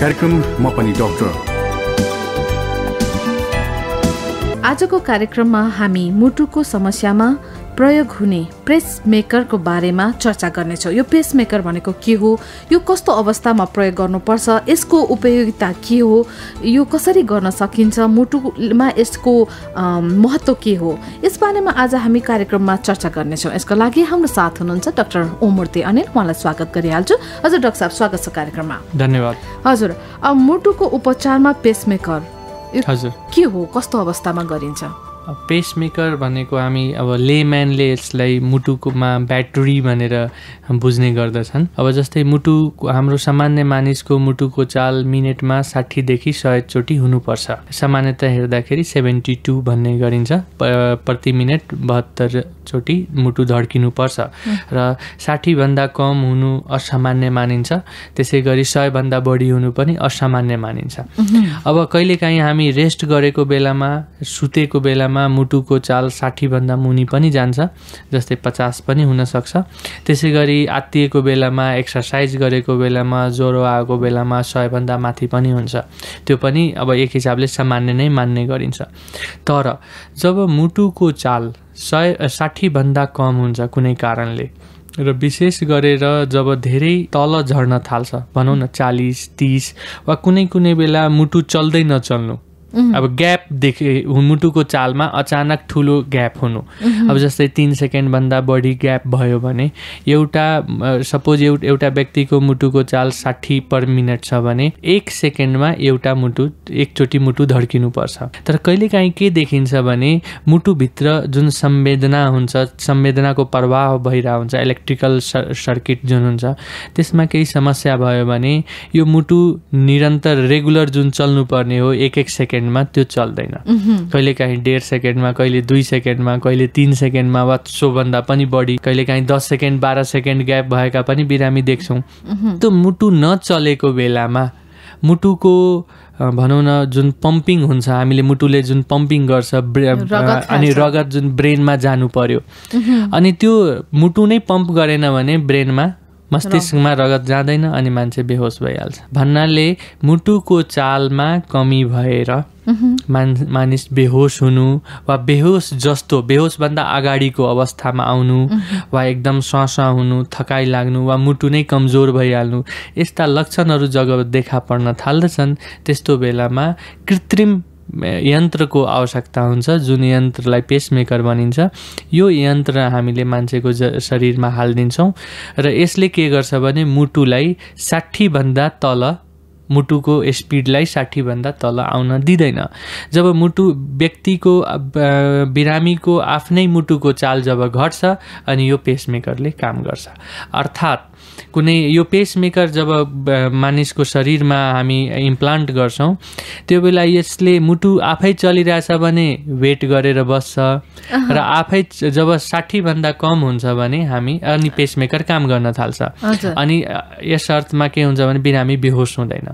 कार्यक्रम म पनि डाक्टर। आजको कार्यक्रममा हामी मुटुको समस्यामा प्रयोग हुने प्रेस मेकरको बारेमा चर्चा गर्नेछौँ। यो पेस मेकर भनेको के हो? यो कस्तो अवस्थामा प्रयोग गर्नुपर्छ? यसको उपयोगिता के हो? यो कसरी गर्न सकिन्छ? मुटुमा यसको महत्त्व के हो? यसबारेमा आज हामी कार्यक्रममा चर्चा गर्नेछौँ। यसको लागि हाम्रो साथ हुनुहुन्छ डाक्टर ओमूर्ति अनिल। उहाँलाई स्वागत गरिहाल्छु। हजुर डाक्टर साहब स्वागत छ कार्यक्रममा। धन्यवाद। हजुर अब मुटुको उपचारमा पेसमेकर हजुर। के हो? कस्तो अवस्थामा गरिन्छ? पेसमेकर भनेको हामी अब लेम्यानले यसलाई मुटुकोमा ब्याट्री भनेर बुझ्ने गर्दछन्। अब जस्तै मुटु हाम्रो सामान्य मानिसको मुटुको चाल मिनटमा साठीदेखि सयचोटि हुनुपर्छ। सामान्यतः हेर्दाखेरि सेभेन्टी टू भन्ने गरिन्छ। प्रति मिनट बहत्तर चोटि मुटु धड्किनुपर्छ र साठीभन्दा कम हुनु असामान्य मानिन्छ। त्यसै गरी सयभन्दा बढी हुनु पनि असामान्य मानिन्छ। अब कहिलेकाहीँ हामी रेस्ट गरेको बेलामा सुतेको बेलामा मुटुको चाल साठीभन्दा मुनि पनि जान्छ जस्तै पचास पनि हुनसक्छ। त्यसै गरी आत्तिएको बेलामा एक्सर्साइज गरेको बेलामा ज्वरो आएको बेलामा सयभन्दा माथि पनि हुन्छ। त्यो पनि अब एक हिसाबले सामान्य नै मान्ने गरिन्छ। तर जब मुटुको चाल सय साठीभन्दा कम हुन्छ कुनै कारणले। र विशेष गरेर जब धेरै तल झर्न थाल्छ भनौँ न चालिस तिस वा कुनै कुनै बेला मुटु चल्दै नचल्नु। अब ग्याप देखे मुटुको चालमा अचानक ठुलो ग्याप हुनु। अब जस्तै तिन सेकेन्डभन्दा बढी ग्याप भयो भने एउटा सपोज एउटा एउटा व्यक्तिको मुटुको चाल साठी पर मिनट छ भने एक सेकेन्डमा एउटा मुटु एकचोटि मुटु धड्किनुपर्छ। तर कहिलेकाहीँ के देखिन्छ भने मुटुभित्र जुन संवेदना हुन्छ संवेदनाको प्रवाह भइरहेको हुन्छ इलेक्ट्रिकल सर- सर्किट जुन हुन्छ त्यसमा केही समस्या भयो भने यो मुटु निरन्तर रेगुलर जुन चल्नुपर्ने हो एक एक सेकेन्डमा त्यो चल्दैन। कहिलेकाहीँ डेढ सेकेन्डमा कहिले दुई सेकेन्डमा कहिले तिन सेकेन्डमा वा सोभन्दा पनि बढी कहिलेकाहीँ दस सेकेन्ड बाह्र सेकेन्ड ग्याप भएका पनि बिरामी देख्छौँ। त्यो मुटु नचलेको बेलामा मुटुको भनौँ न जुन पम्पिङ हुन्छ हामीले मुटुले जुन पम्पिङ गर्छ अनि। रगत जुन ब्रेनमा जानु पर्यो। अनि त्यो मुटु नै पम्प गरेन भने ब्रेनमा मस्तिष्कमा रगत जाँदैन अनि मान्छे बेहोस भइहाल्छ। भन्नाले मुटुको चालमा कमी भएर मान मानिस बेहोस हुनु वा बेहोस जस्तो बेहोसभन्दा अगाडिको अवस्थामा आउनु वा एकदम स्वासा हुनु थकाइ लाग्नु वा मुटु नै कमजोर भइहाल्नु यस्ता लक्षणहरू जब देखा पर्न थाल्दछन् त्यस्तो बेलामा कृत्रिम यन्त्रको आवश्यकता हुन्छ जुन यन्त्रलाई पेसमेकर भनिन्छ। यो यन्त्र हामीले मान्छेको ज शरीरमा हालिदिन्छौँ र यसले के गर्छ भने मुटुलाई साठीभन्दा तल मुटुको स्पिडलाई साठीभन्दा तल आउन दिँदैन। जब मुटु व्यक्तिको बिरामीको आफ्नै मुटुको चाल जब घट्छ अनि यो पेसमेकरले काम गर्छ। अर्थात् कुनै यो पेसमेकर जब मानिसको शरीरमा हामी इम्प्लान्ट गर्छौँ त्यो बेला यसले मुटु आफै चलिरहेछ भने वेट गरेर बस्छ र आफै जब साठीभन्दा कम हुन्छ भने हामी अनि पेसमेकर काम गर्न थाल्छ। अनि यस अर्थमा के हुन्छ भने बिरामी बेहोस हुँदैन।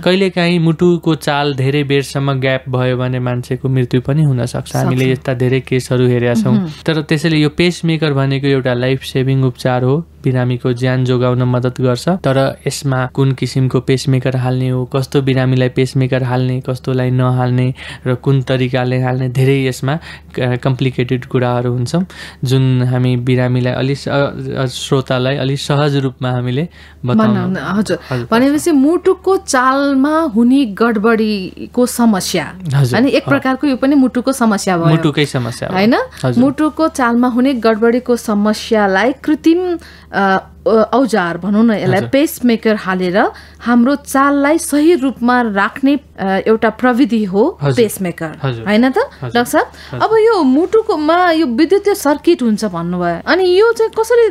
कहिलेकाहीँ मुटुको चाल धेरै बेरसम्म ग्याप भयो भने मान्छेको मृत्यु पनि हुनसक्छ। हामीले यस्ता धेरै केसहरू हेरेका छौँ। तर त्यसैले यो पेसमेकर भनेको एउटा लाइफ सेभिङ उपचार हो। बिरामीको ज्यान जोगाउन मद्दत गर्छ। तर यसमा कुन किसिमको पेसमेकर हाल्ने हो कस्तो बिरामीलाई पेसमेकर हाल्ने कस्तोलाई नहाल्ने र कुन तरिकाले हाल्ने धेरै यसमा कम्प्लिकेटेड कुराहरू हुन्छ जुन हामी बिरामीलाई अलि स- अ, श्रोतालाई अलिक सहज रूपमा हामीले बताउन हजुर। भनेपछि मुटुको चालमा हुने गडबडीको समस्या। होइन एक प्रकारको यो पनि मुटुको समस्या भयो मुटुकै समस्या हो। होइन। मुटुको चालमा हुने गडबडीको समस्यालाई कृत्रिम औजार भनौँ न यसलाई। पेसमेकर हालेर हाम्रो चाललाई सही रूपमा राख्ने एउटा प्रविधि हो। पेसमेकर। होइन त। डाक्टर साहब अब यो मुटुकोमा यो विद्युतीय सर्किट हुन्छ भन्नुभयो अनि यो चाहिँ कसरी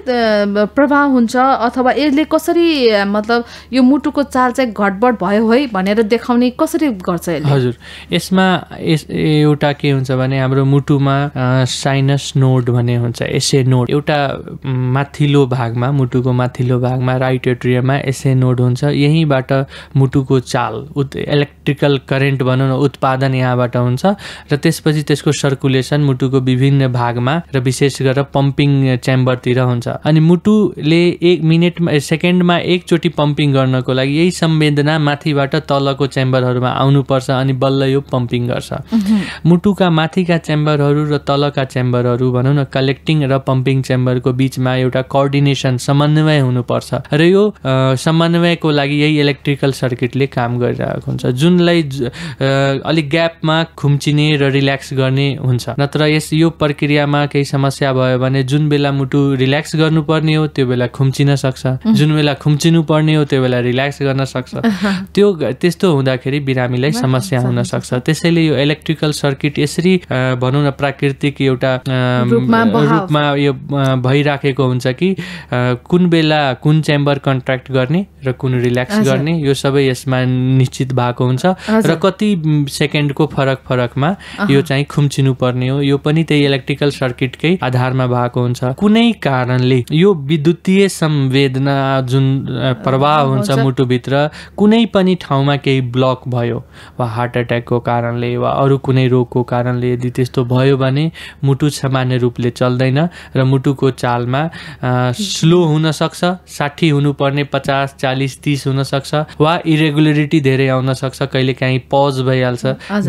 प्रभाव हुन्छ अथवा यसले कसरी मतलब यो मुटुको चाल चाहिँ घटबड भयो है भनेर देखाउने कसरी गर्छ यसले हजुर यसमा यस एउटा के हुन्छ भने हाम्रो मुटुमा साइनस नोड भन्ने हुन्छ एसए नोड एउटा माथिल्लो भागमा मुटुको मुटुको माथिल्लो भागमा राइट एट्रियममा एसए नोड हुन्छ। यहीँबाट मुटुको चाल उत् इलेक्ट्रिकल करेन्ट भनौँ न उत्पादन यहाँबाट हुन्छ। र त्यसपछि त्यसको सर्कुलेसन मुटुको विभिन्न भागमा र विशेष गरेर पम्पिङ च्याम्बरतिर हुन्छ। अनि मुटुले एक मिनटमा सेकेन्डमा एकचोटि पम्पिङ गर्नको लागि यही संवेदना माथिबाट तलको च्याम्बरहरूमा आउनुपर्छ अनि बल्ल यो पम्पिङ गर्छ। मुटुका माथिका च्याम्बरहरू र तलका च्याम्बरहरू भनौँ न कलेक्टिङ र पम्पिङ च्याम्बरको बिचमा एउटा कोअर्डिनेसन समन्वय हुनुपर्छ। र यो समन्वयको लागि यही इलेक्ट्रिकल सर्किटले काम गरिरहेको हुन्छ जुनलाई अलिक ग्यापमा खुम्चिने र रिल्याक्स गर्ने हुन्छ। नत्र यस यो प्रक्रियामा केही समस्या भयो भने जुन बेला मुटु रिल्याक्स गर्नुपर्ने हो त्यो बेला खुम्चिन सक्छ। जुन बेला खुम्चिनु पर्ने हो त्यो बेला रिल्याक्स गर्न सक्छ। त्यो त्यस्तो हुँदाखेरि बिरामीलाई समस्या हुन सक्छ। त्यसैले यो इलेक्ट्रिकल सर्किट यसरी भनौँ न प्राकृतिक एउटा रूपमा यो भइराखेको हुन्छ कि कुन बेला कुन च्याम्बर कन्ट्र्याक्ट गर्ने र कुन रिल्याक्स गर्ने यो सबै यसमा निश्चित भएको हुन्छ। र कति सेकेन्डको फरक फरकमा यो चाहिँ खुम्चिनु पर्ने हो। यो पनि त्यही इलेक्ट्रिकल सर्किटकै आधारमा भएको हुन्छ। कुनै कारणले यो विद्युतीय संवेदना जुन प्रवाह हुन्छ मुटुभित्र कुनै पनि ठाउँमा केही ब्लक भयो वा हार्ट एट्याकको कारणले वा अरू कुनै रोगको कारणले यदि त्यस्तो भयो भने मुटु सामान्य रूपले चल्दैन र मुटुको चालमा स्लो हुनसक्छ साठी हुनुपर्ने पचास चालिस तिस हुनसक्छ वा इरेगुलरिटी धेरै आउन सक्छ कहिलेकाहीँ पज भइहाल्छ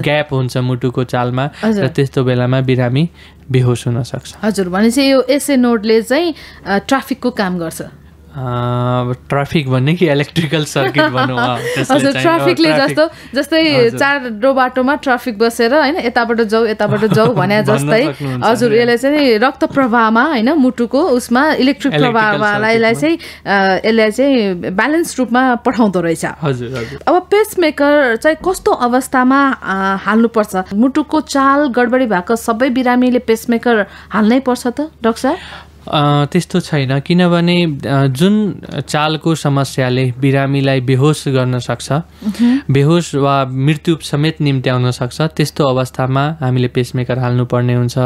ग्याप हुन्छ मुटुको चालमा र त्यस्तो बेलामा बिरामी बेहोस हुन सक्छ हजुर भनेपछि यो एसए नोडले चाहिँ ट्राफिकको काम गर्छ। ट्राफिक भन्ने कि इलेक्ट्रिकल सर्किट भनौँ हजुर ट्राफिकले जस्तो जस्तै चारो बाटोमा ट्राफिक बसेर होइन यताबाट जाऊ यताबाट जाऊ भने जस्तै हजुर यसले चाहिँ रक्त प्रवाहमा होइन मुटुको उसमा इलेक्ट्रिक प्रवाहलाई चाहिँ यसले चाहिँ ब्यालेन्स रूपमा पठाउँदो रहेछ। हजुर अब पेसमेकर चाहिँ कस्तो अवस्थामा हाल्नुपर्छ? मुटुको चाल गडबडी भएको सबै बिरामीले पेसमेकर हाल्नै पर्छ त डाक्टर? त्यस्तो छैन। किनभने जुन चालको समस्याले बिरामीलाई बेहोस गर्न सक्छ बेहोस वा मृत्यु समेत निम्त्याउन सक्छ त्यस्तो अवस्थामा हामीले पेसमेकर हाल्नुपर्ने हुन्छ।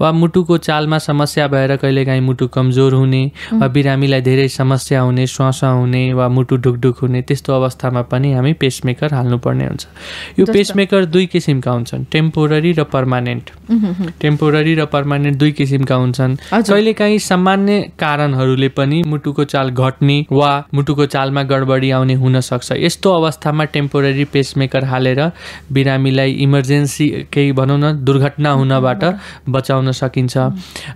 वा मुटुको चालमा समस्या भएर कहिलेकाहीँ मुटु कमजोर हुने वा बिरामीलाई धेरै समस्या हुने श्वास हुने वा मुटु ढुकढुक हुने त्यस्तो अवस्थामा पनि हामी पेसमेकर हाल्नुपर्ने हुन्छ। यो पेसमेकर दुई किसिमका हुन्छन् टेम्पोररी र पर्मानेन्ट। टेम्पोररी र पर्मानेन्ट दुई किसिमका हुन्छन्। कहिलेकाहीँ सामान्य कारणहरूले पनि मुटुको चाल घट्ने वा मुटुको चालमा गडबडी आउने हुन सक्छ। यस्तो अवस्थामा टेम्पोररी पेसमेकर हालेर बिरामीलाई इमर्जेन्सी केही भनौँ न दुर्घटना हुनबाट बचाउन सकिन्छ।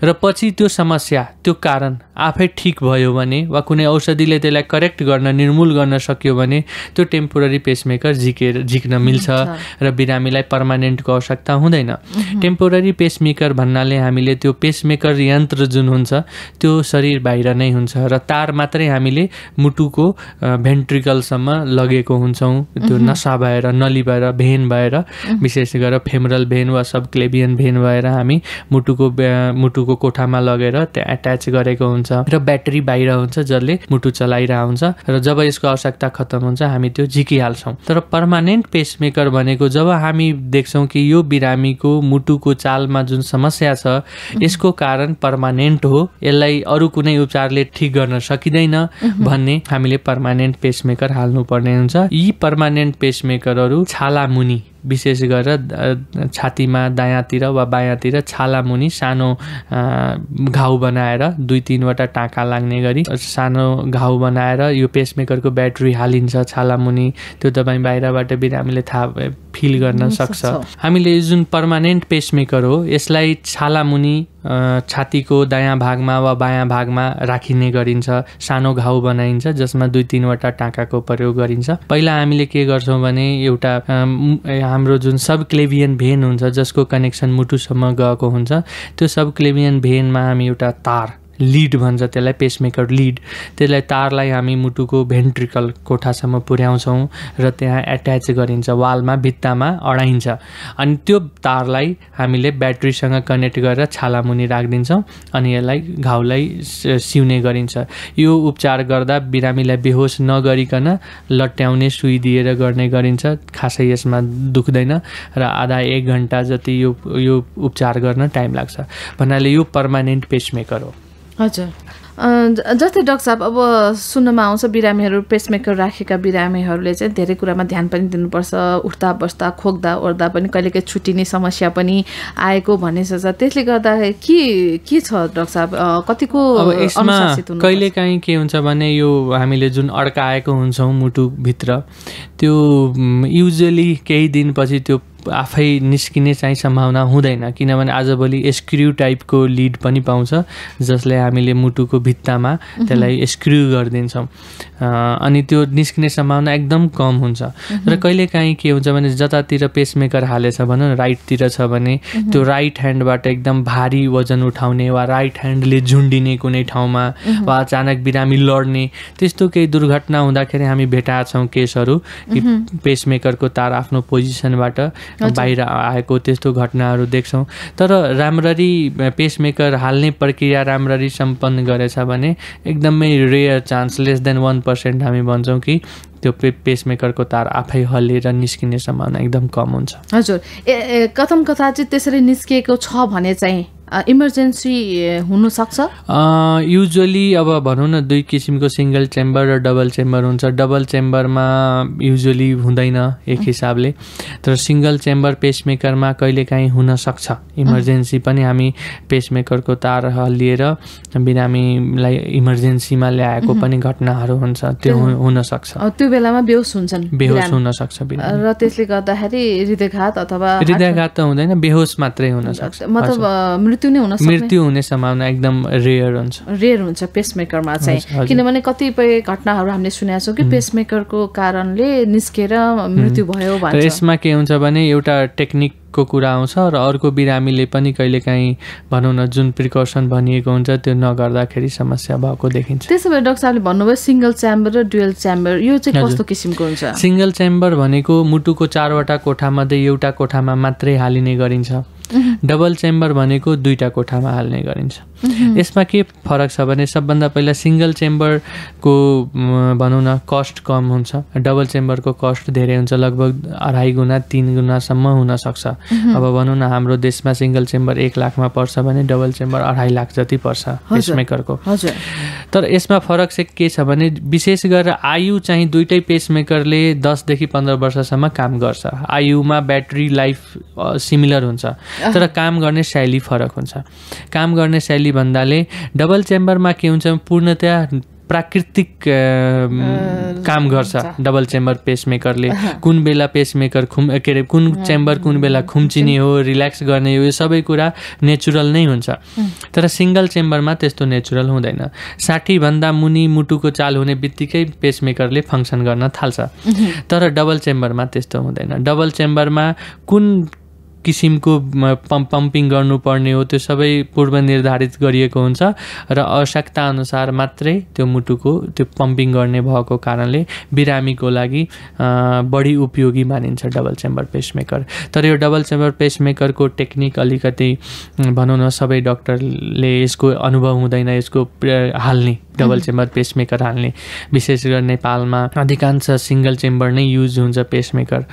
र पछि त्यो समस्या त्यो कारण आफै ठिक भयो भने वा कुनै औषधिले त्यसलाई करेक्ट गर्न निर्मूल गर्न सक्यो भने त्यो टेम्पोररी पेसमेकर झिकेर झिक्न मिल्छ र बिरामीलाई पर्मानेन्टको आवश्यकता हुँदैन। टेम्पोररी पेसमेकर भन्नाले हामीले त्यो पेसमेकर यन्त्र जुन हुन्छ त्यो शरीर बाहिर नै हुन्छ र तार मात्रै हामीले मुटुको भेन्ट्रिकलसम्म लगेको हुन्छौँ। त्यो नसा भएर नली भएर भेन भएर विशेष गरेर फेमरल भेन वा सब क्लेबियन भेन भएर हामी मुटुको मुटुको कोठामा लगेर त्यहाँ एट्याच गरेको हुन्छ। र ब्याट्री बाहिर हुन्छ जसले मुटु चलाइरहेको हुन्छ र जब यसको आवश्यकता खत्तम हुन्छ हामी त्यो झिकिहाल्छौँ। तर पर्मानेन्ट पेसमेकर भनेको जब हामी देख्छौँ कि यो बिरामीको मुटुको चालमा जुन समस्या छ यसको कारण पर्मानेन्ट हो यसलाई अरू कुनै उपचारले ठिक गर्न सकिँदैन भन्ने हामीले पर्मानेन्ट पेसमेकर हाल्नुपर्ने हुन्छ। यी पर्मानेन्ट पेसमेकरहरू छाला मुनि विशेष गरेर छातीमा दायाँतिर वा बायाँतिर छाला मुनि सानो घाउ बनाएर दुई तिनवटा टाँका लाग्ने गरी सानो घाउ बनाएर यो पेसमेकरको ब्याट्री हालिन्छ छाला मुनि त्यो तपाईँ बाहिरबाट बिरामीले थाहा फिल गर्न सक्छ। हामीले जुन पर्मानेन्ट पेसमेकर हो यसलाई छाला मुनि छातीको दायाँ भागमा वा बायाँ भागमा राखिने गरिन्छ सानो घाउ बनाइन्छ जसमा दुई तिनवटा टाँकाको प्रयोग गरिन्छ। पहिला हामीले के गर्छौँ भने एउटा हाम्रो जुन सब क्लेभियन भेन हुन्छ जसको कनेक्सन मुटुसम्म गएको हुन्छ त्यो सब क्लेभियन भेनमा हामी एउटा तार लिड भन्छ त्यसलाई पेसमेकर लिड त्यसलाई तारलाई हामी मुटुको भेन्ट्रिकल कोठासम्म पुर्याउँछौँ र त्यहाँ एट्याच गरिन्छ वालमा भित्तामा अडाइन्छ। अनि त्यो तारलाई हामीले ब्याट्रीसँग कनेक्ट गरेर छालामुनि राखिदिन्छौँ अनि यसलाई घाउलाई सिउने गरिन्छ। यो उपचार गर्दा बिरामीलाई बेहोस नगरिकन लट्याउने सुई दिएर गर्ने गरिन्छ। खासै यसमा दुख्दैन र आधा एक घन्टा जति यो यो उपचार गर्न टाइम लाग्छ। भन्नाले यो पर्मानेन्ट पेसमेकर हो। हजुर। जस्तै डाक्टर साहब अब सुन्नमा आउँछ बिरामीहरू पेसमेकर राखेका बिरामीहरूले चाहिँ धेरै कुरामा ध्यान पनि दिनुपर्छ उठ्दा बस्दा खोक्दा ओर्दा पनि कहिलेकाहीँ छुट्टिने समस्या पनि आएको भन्ने छ त्यसले गर्दा के के छ डाक्टर साहब? कतिको? कहिलेकाहीँ के हुन्छ भने यो हामीले जुन अड्काएको हुन्छौँ मुटुभित्र त्यो युजली केही दिनपछि त्यो आफै निस्किने चाहिँ सम्भावना हुँदैन। किनभने आजभोलि स्क्रु टाइपको लिड पनि पाउँछ जसले हामीले मुटुको भित्तामा त्यसलाई स्क्रु गरिदिन्छौँ। अनि त्यो निस्किने सम्भावना एकदम कम हुन्छ। र कहिलेकाहीँ के हुन्छ भने जतातिर पेसमेकर हालेछ भनौँ न राइटतिर छ भने त्यो राइट ह्यान्डबाट एकदम भारी वजन उठाउने वा राइट ह्यान्डले झुन्डिने कुनै ठाउँमा वा अचानक बिरामी लड्ने त्यस्तो केही दुर्घटना हुँदाखेरि हामी भेटाएको छौँ केसहरू कि पेसमेकरको तार आफ्नो पोजिसनबाट बाहिर आएको त्यस्तो घटनाहरू देख्छौँ। तर राम्ररी पेसमेकर हाल्ने प्रक्रिया राम्ररी सम्पन्न गरेछ भने एकदमै rare chance less than one percent हामी भन्छौँ कि त्यो पे पेसमेकरको तार आफै हल्लिएर निस्किने सम्भावना एकदम कम हुन्छ। हजुर। ए ए, कथम कथा चाहिँ त्यसरी निस्किएको छ भने चाहिँ इमर्जेन्सी हुनसक्छ? युजली अब भनौँ न दुई किसिमको सिङ्गल चेम्बर र डबल चेम्बर हुन्छ। डबल चेम्बरमा युजली हुँदैन एक हिसाबले। तर सिङ्गल चेम्बर पेसमेकरमा कहिलेकाहीँ हुनसक्छ। इमर्जेन्सी पनि हामी पेसमेकरको तार हल्लिएर बिरामीलाई इमर्जेन्सीमा ल्याएको पनि घटनाहरू हुन्छ। त्यो हुनसक्छ। अ, त्यो बेलामा बेहोस हुन्छन्। बेहोस। हुनसक्छ बिरामी। र त्यसले गर्दाखेरि हृदयघात अथवा हृदयघात त हुँदैन बेहोस मात्रै हुनसक्छ मतलब अ, मृत्यु नै हुन सक्ने। मृत्यु हुने सम्भावना एकदम रेयर हुन्छ। रेयर हुन्छ पेसमेकरमा चाहिँ। किनभने कतिपय घटनाहरू हामीले सुनेका छौँ कि पेसमेकरको कारणले निस्केर मृत्यु भयो यसमा के हुन्छ भने एउटा टेक्निकको कुरा आउँछ र अर्को बिरामीले पनि कहिलेकाहीँ भनौँ न जुन प्रिकसन भनिएको हुन्छ त्यो नगर्दाखेरि समस्या भएको देखिन्छ। त्यसो भए डाक्टर साहबले भन्नुभयो सिङ्गल च्याम्बर र डुएल च्याम्बर यो चाहिँ। कस्तो किसिमको हुन्छ? सिङ्गल चेम्बर भनेको मुटुको चारवटा कोठामध्ये एउटा कोठामा मात्रै हालिने गरिन्छ। डबल चेम्बर भनेको दुईटा कोठामा हाल्ने गरिन्छ। यसमा के फरक छ भने सबभन्दा पहिला सिङ्गल चेम्बरको भनौँ न कस्ट कम हुन्छ। डबल चेम्बरको कस्ट धेरै हुन्छ लगभग अढाई गुणा तिन गुणासम्म हुनसक्छ अब भनौँ न हाम्रो देशमा सिङ्गल चेम्बर एक लाखमा पर्छ भने डबल चेम्बर अढाई लाख जति पर्छ पेसमेकरको तर यसमा फरक चाहिँ के छ भने विशेष गरेर आयु चाहिँ दुइटै पेसमेकरले दसदेखि पन्ध्र वर्षसम्म काम गर्छ। आयुमा ब्याट्री लाइफ सिमिलर हुन्छ। तर काम गर्ने शैली फरक हुन्छ। काम गर्ने शैली भन्दाले डबल चेम्बरमा के हुन्छ पूर्णतया प्राकृतिक काम गर्छ डबल चेम्बर पेसमेकरले। कुन बेला पेसमेकर खुम के अरे कुन चेम्बर कुन बेला खुम्चिने हो रिल्याक्स गर्ने हो यो सबै कुरा नेचुरल नै हुन्छ। तर सिङ्गल चेम्बरमा त्यस्तो नेचुरल हुँदैन। साठीभन्दा मुनि मुटुको चाल हुने बित्तिकै पेसमेकरले फङ्सन गर्न थाल्छ। तर डबल चेम्बरमा त्यस्तो हुँदैन। डबल चेम्बरमा कुन किसिमको म, पम्प पम्पिङ गर्नुपर्ने हो त्यो सबै पूर्व निर्धारित गरिएको हुन्छ र आवश्यकता अनुसार मात्रै त्यो मुटुको त्यो पम्पिङ गर्ने भएको कारणले बिरामीको लागि बढी उपयोगी मानिन्छ डबल चेम्बर पेसमेकर। तर यो डबल चेम्बर पेसमेकरको टेक्निक अलिकति भनौँ न सबै डक्टरले यसको अनुभव हुँदैन यसको हाल्ने डबल चेम्बर पेसमेकर हाल्ने। विशेष गरी नेपालमा अधिकांश सिङ्गल चेम्बर नै युज हुन्छ पेसमेकर।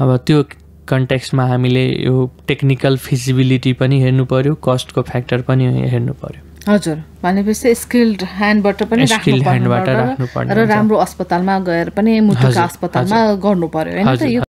अब त्यो कन्टेक्स्टमा हामीले यो टेक्निकल फिजिबिलिटी पनि हेर्नु पर्यो कस्टको फ्याक्टर पनि हेर्नु पर्यो हजुर भनेपछि स्किल्ड ह्यान्डबाट पनि राख्नुपर्ने handबाट र- राख्नुपर्ने र हुन्छ। राम्रो अस्पतालमा गएर पनि मुटुका अस्पतालमा गर्नु पर्यो होइन